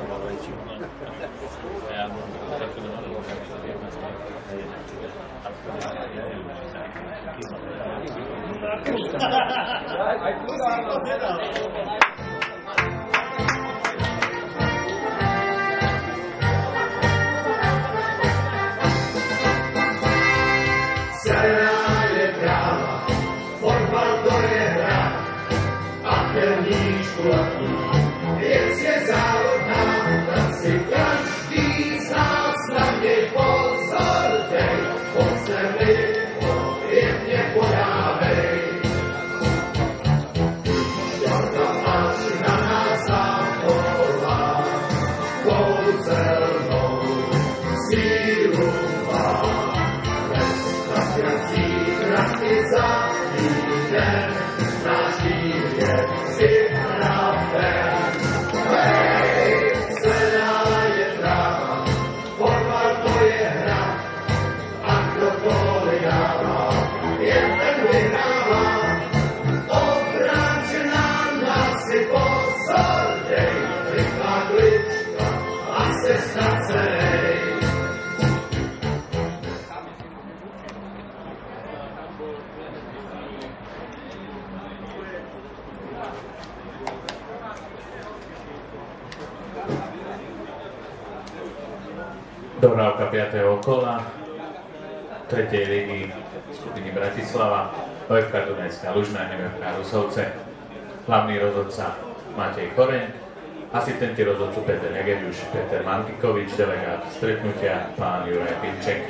I put on the middle. Dohrávka 5. kola 3. ligy skupiny Bratislava, OFK Dunajská Lužná, MFK Rusovce, hlavný rozhodca Matej Koreň, asistenti rozhodcu Peter Negediuš, Peter Mantikovič, delegát stretnutia pán Juraj Pinček.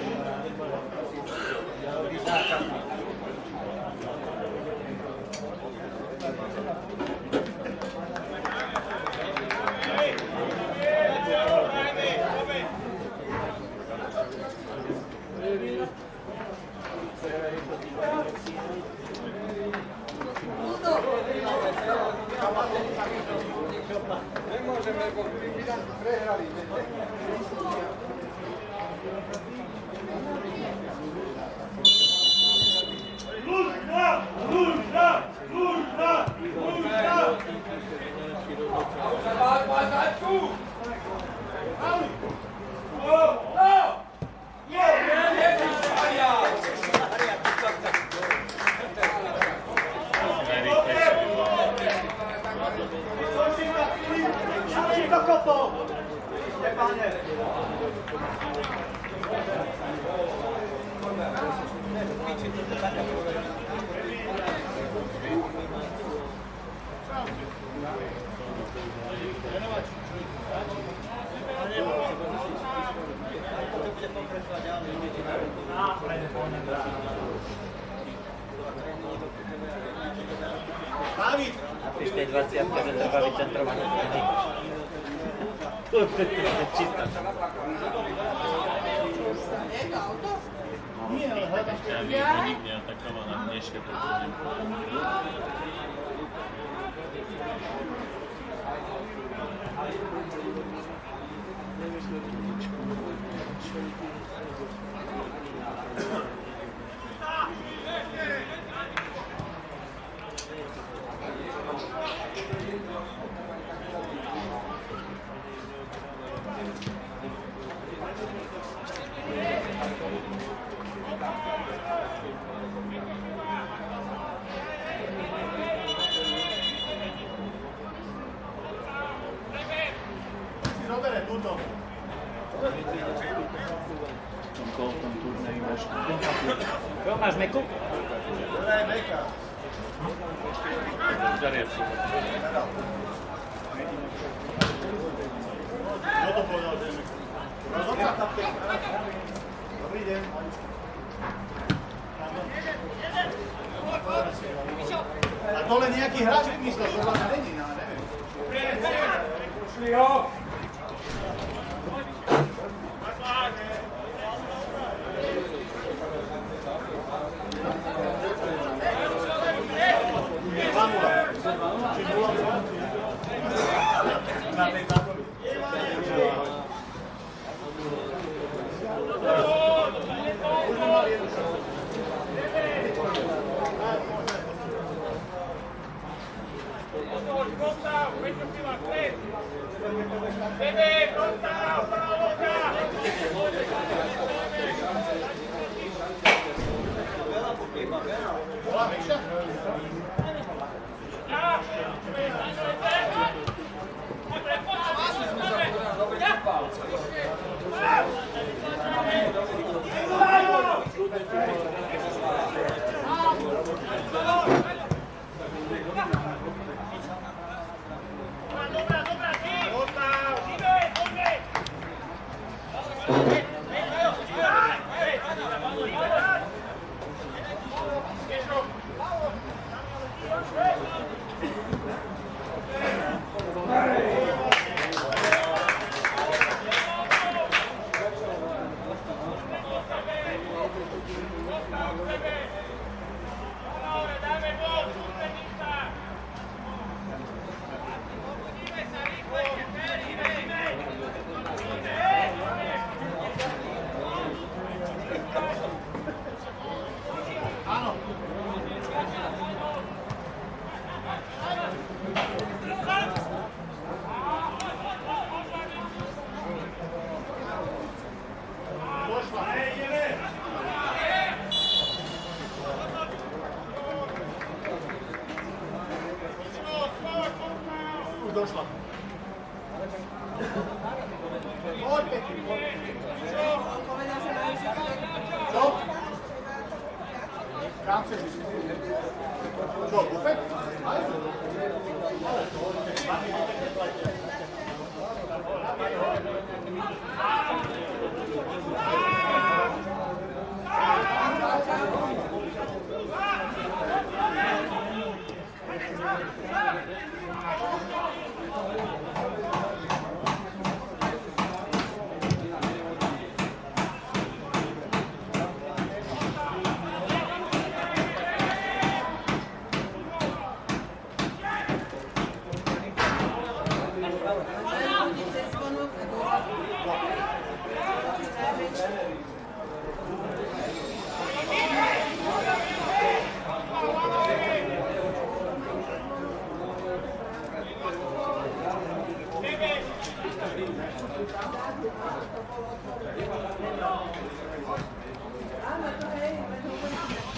Tej 20 že treba vycentrovať. To je čistá. Nie, ale hľadám. Ja nik neatakovaná dneške proti Si 안녕 하. Vamos! Thank you.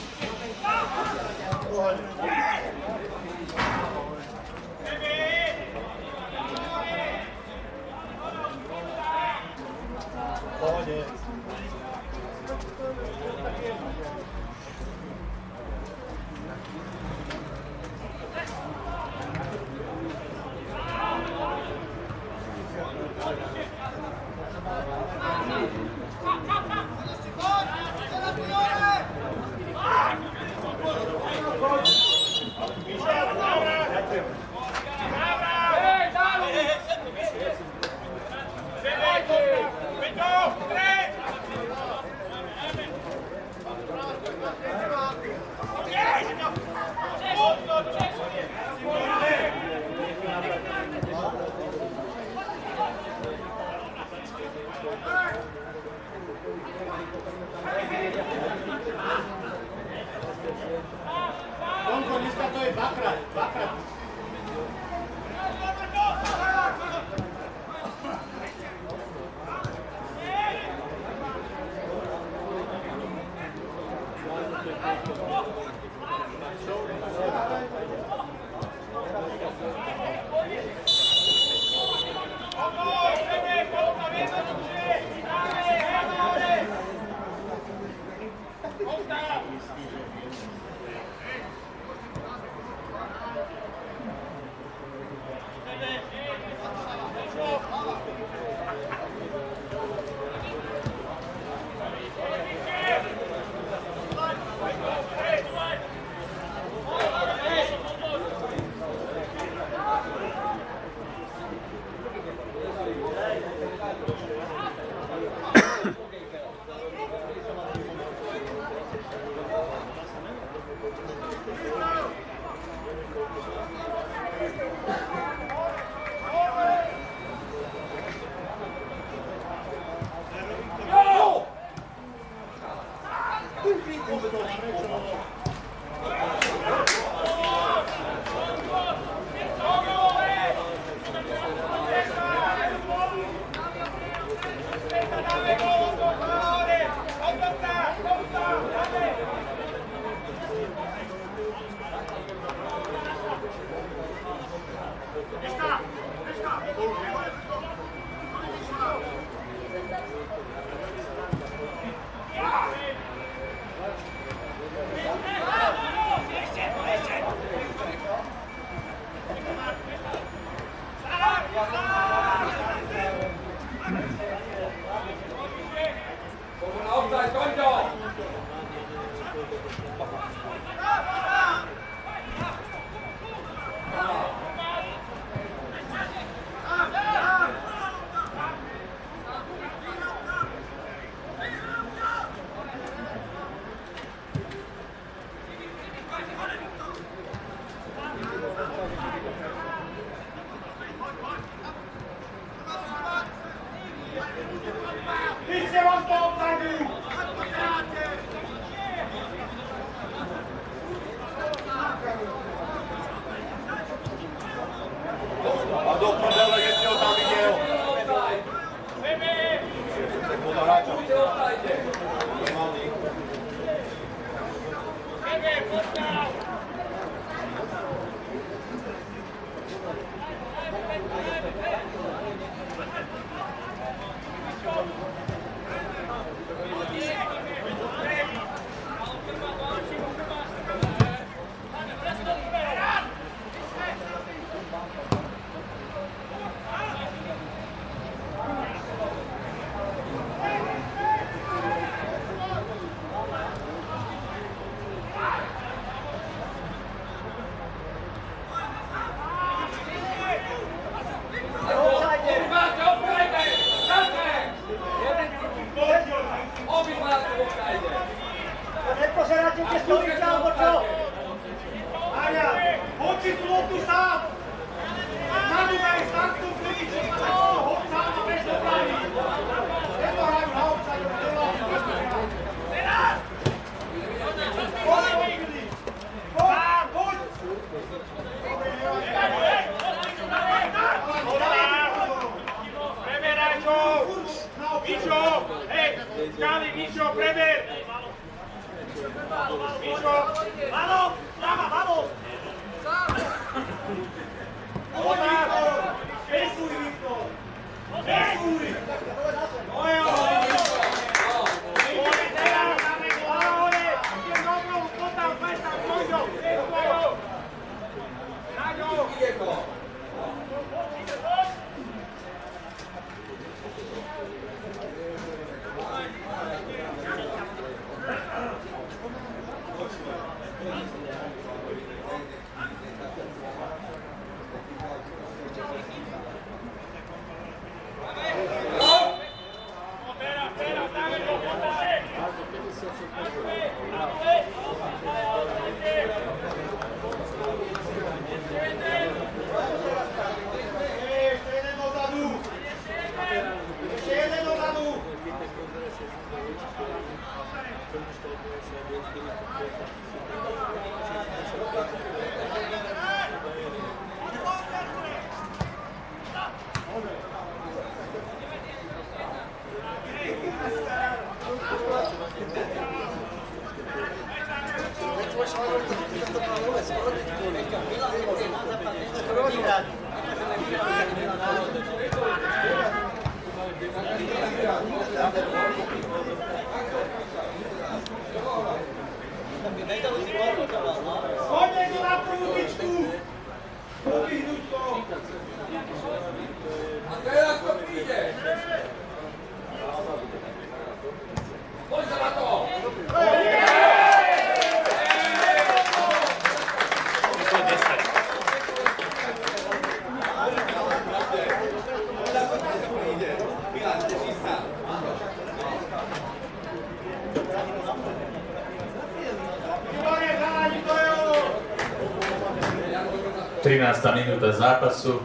zápasu.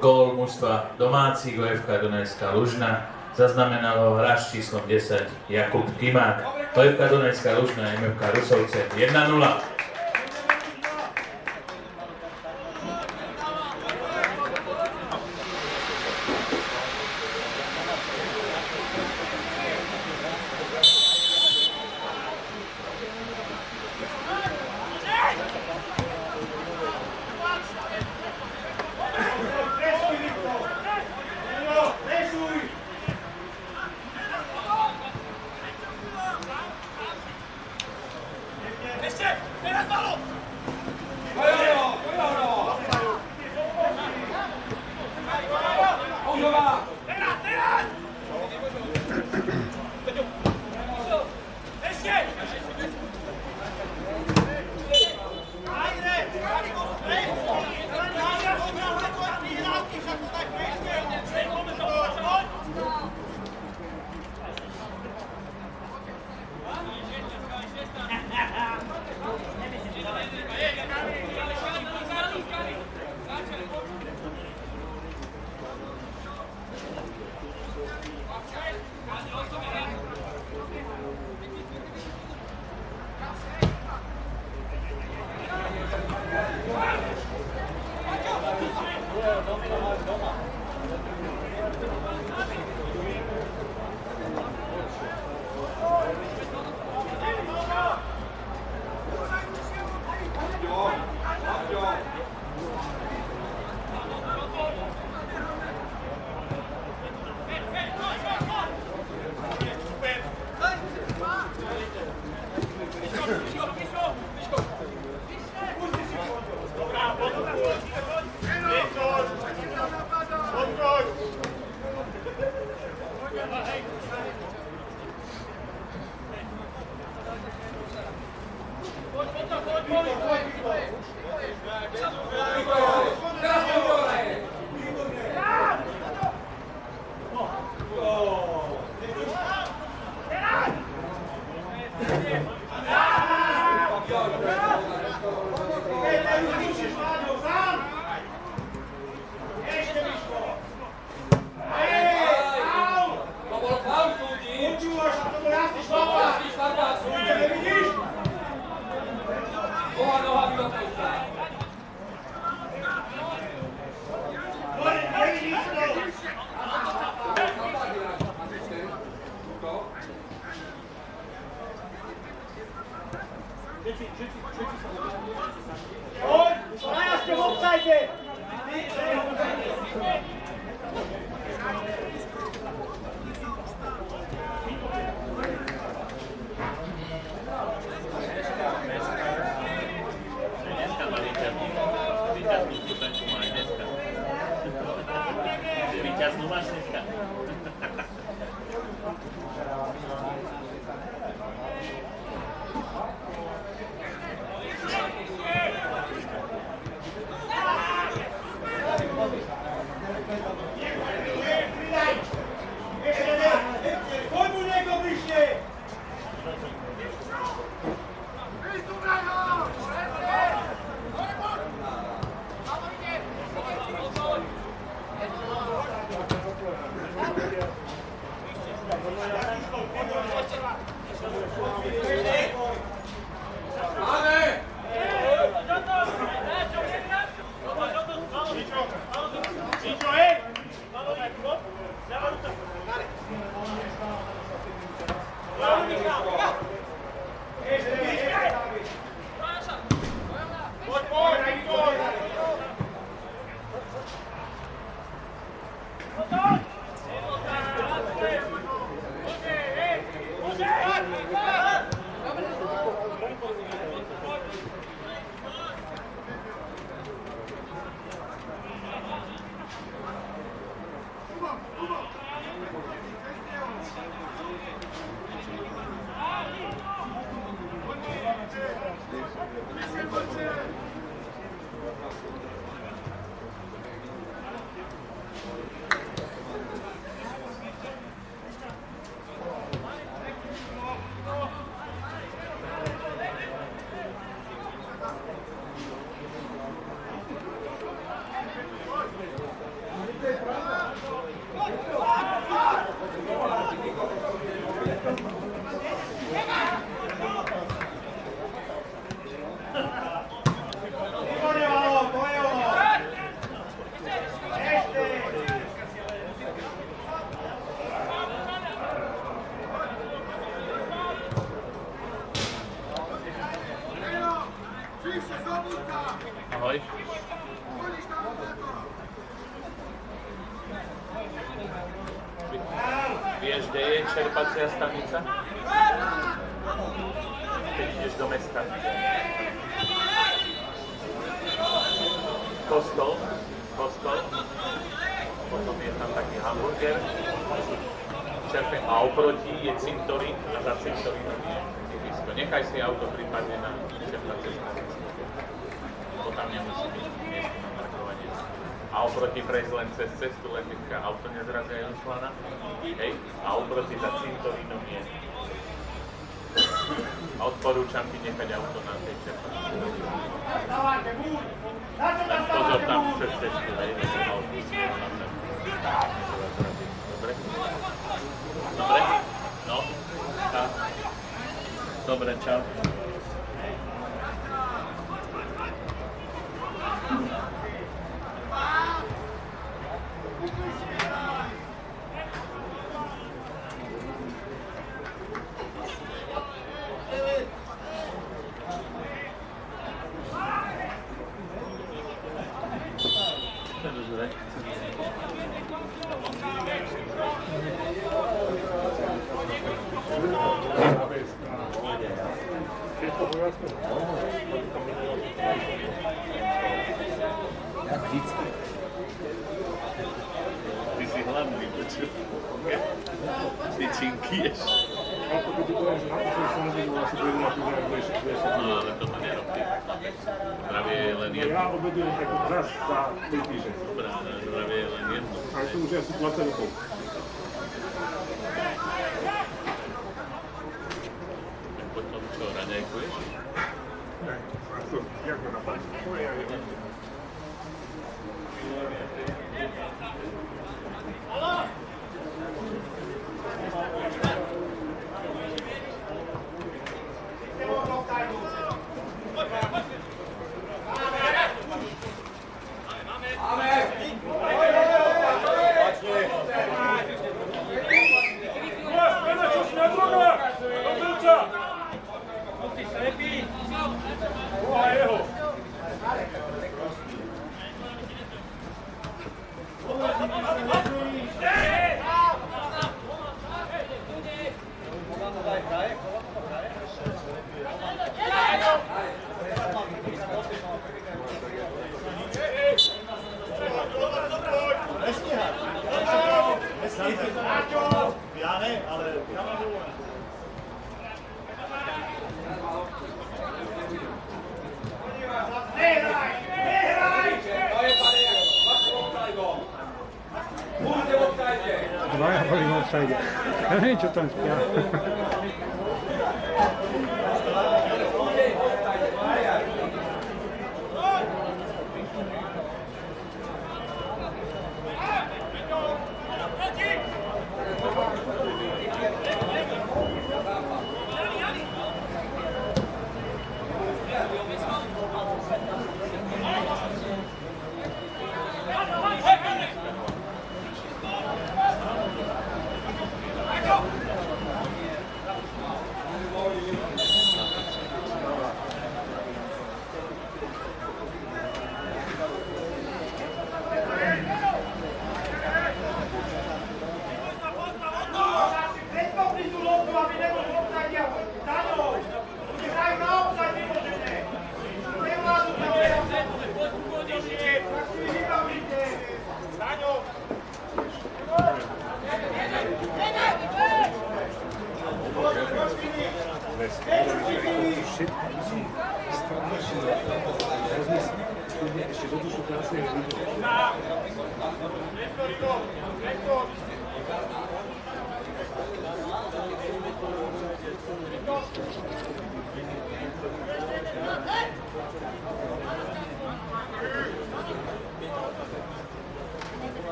Gól mužstva domácich OFK Dunajská Lužna ho hráč číslom 10 Jakub Kimák. OFK Dunajská Lužna, MFK Rusovce 1-0. 伸ばして時間。Nechaj si auto prípadne na čerpacej stanici, lebo tam nemusí byť miesto na parkovanie. A oproti prejsť len cez cestu, len auto nezrazia Joslana. Hej, a oproti za cintorínom je. A odporúčam ti nechať auto na tej čo tam Pozor tam přes cestu, hej, Dobra, tchau.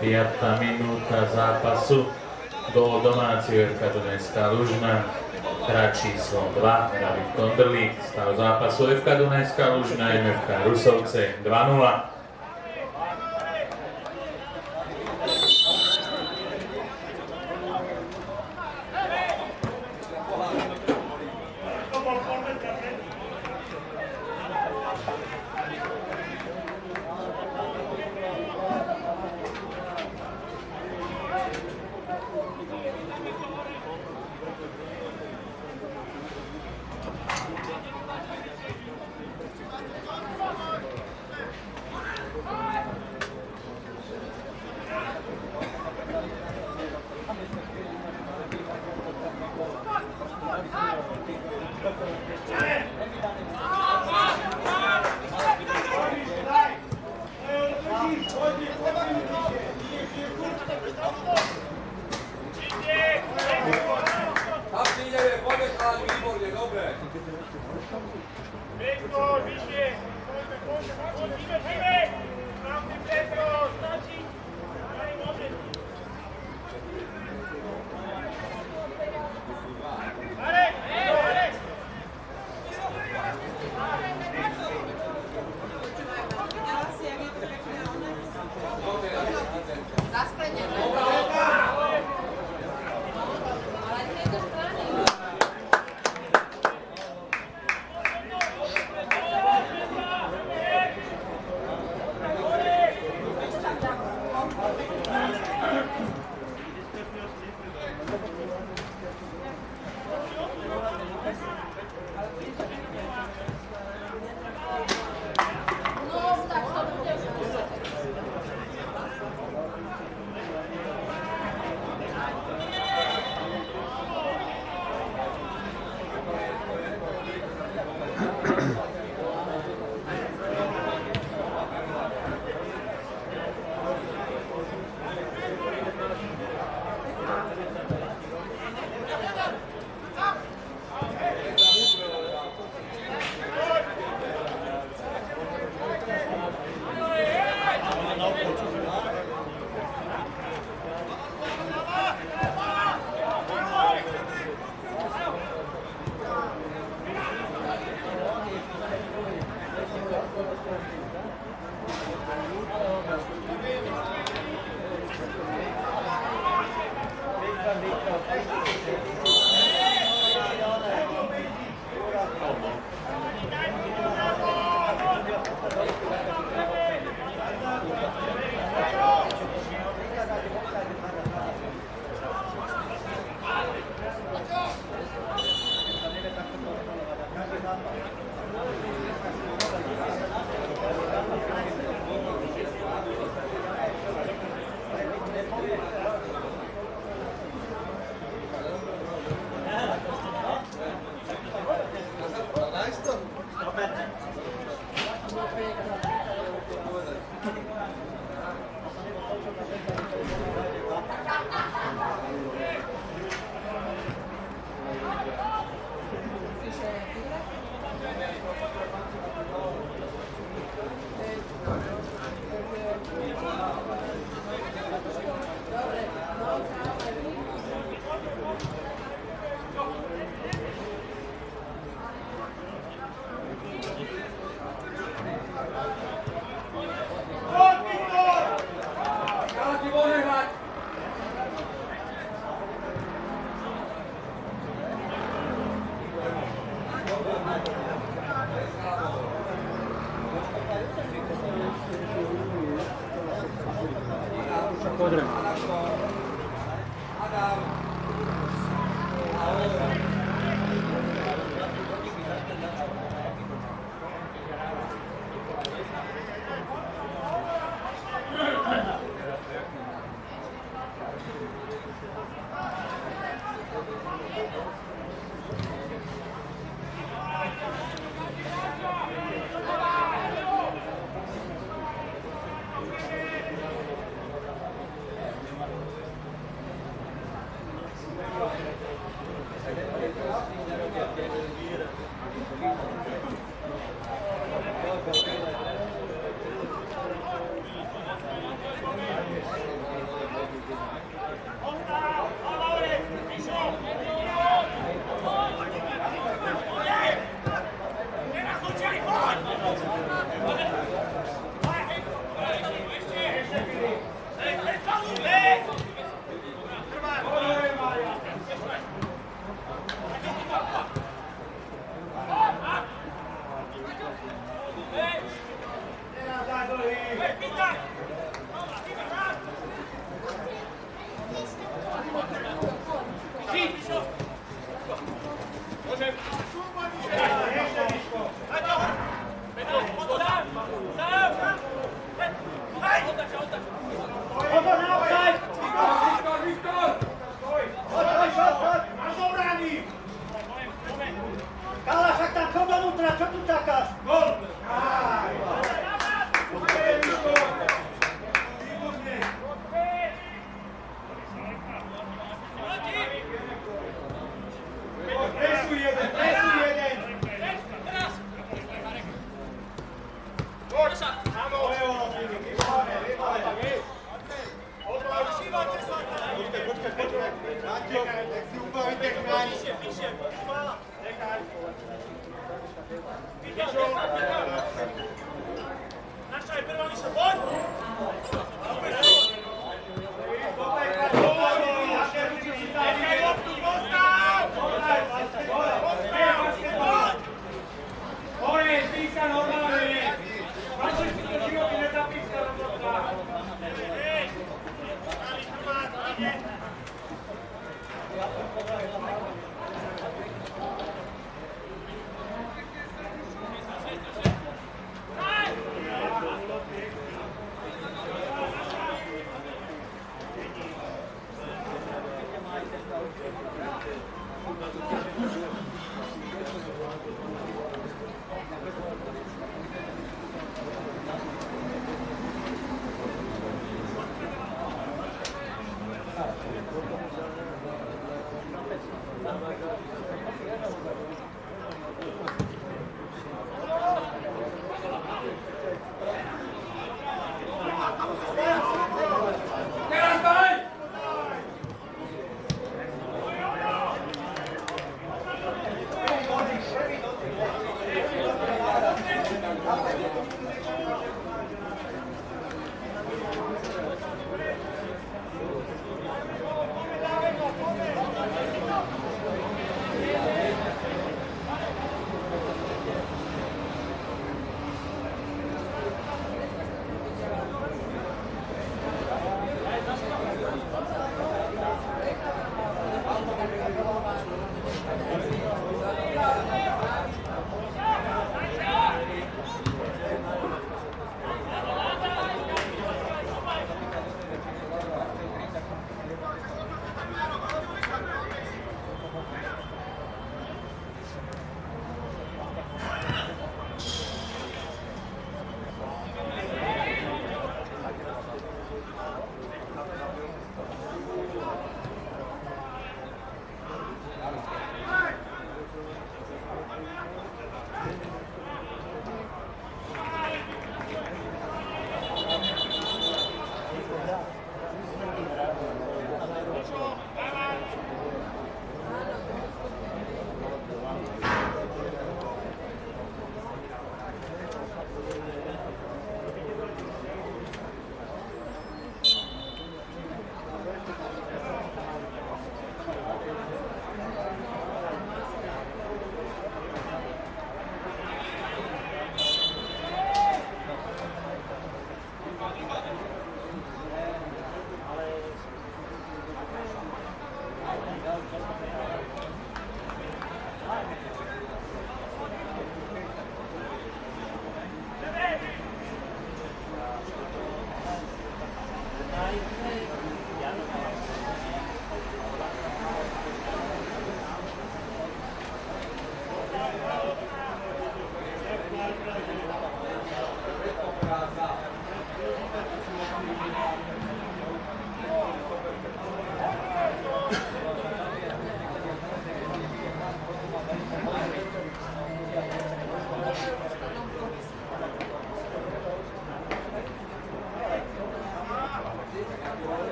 5. minúta zápasu. do domáceho RK Dunajská Lužna, hra číslo 2, David Kondrlík. Stav zápasu FK Dunajská Lužna, MFK Rusovce 2-0. Viktor, Wisiek! Chodźmy, chodźmy, chodźmy, chodźmy! Tam ty, Petro, stać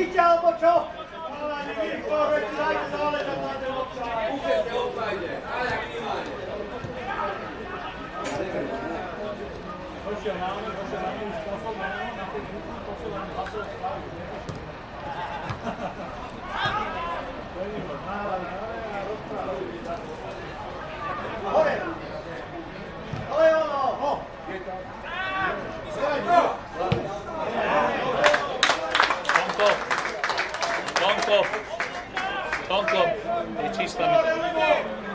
widział, bo co? Ore! Ore, ono! Ho! Get up! Go! Don't go. Don't go. They teach them.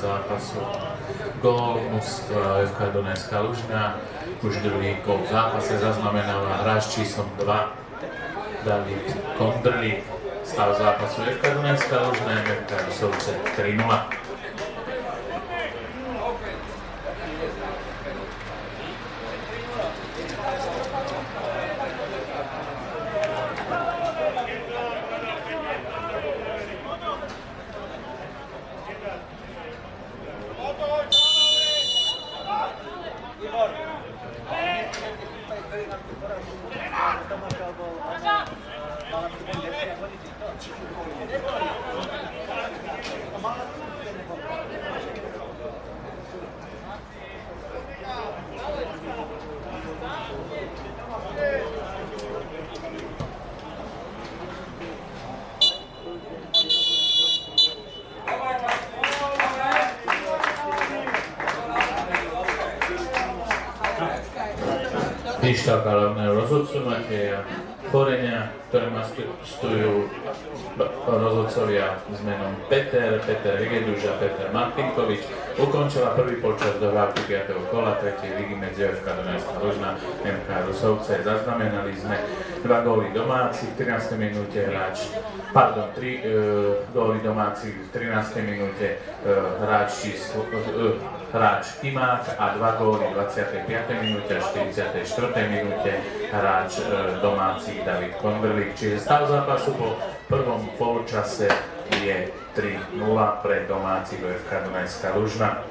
Zápasu. Gól mužstva FK Dunajská Lužná. Už druhý gól v zápase zaznamenáva hráč číslom 2 David Kondrlík. Stav zápasu FK Dunajská Lužná, FK Rusovce 3-0. Pištaka hlavného rozhodcu Mateja Koreňa, ktoré mastujú rozhodcovia s menom Peter, Peter Hegeduš a Peter Martinkovič. Ukončila prvý počas dohrávky 5. kola 3. ligy medzi FK Dunajská Lužna MK Rusovce. Zaznamenali sme dva góly domáci v 13. minúte hráč, pardon, tri e, góly domáci v 13. minúte e, hráč číslo, e, hráč Timák a dva góly v 25. minúte a 44. minúte hráč e, domáci David Konverlik. Čiže stav zápasu po prvom polčase je 3-0 pre domáci VFK Dunajská Lužna.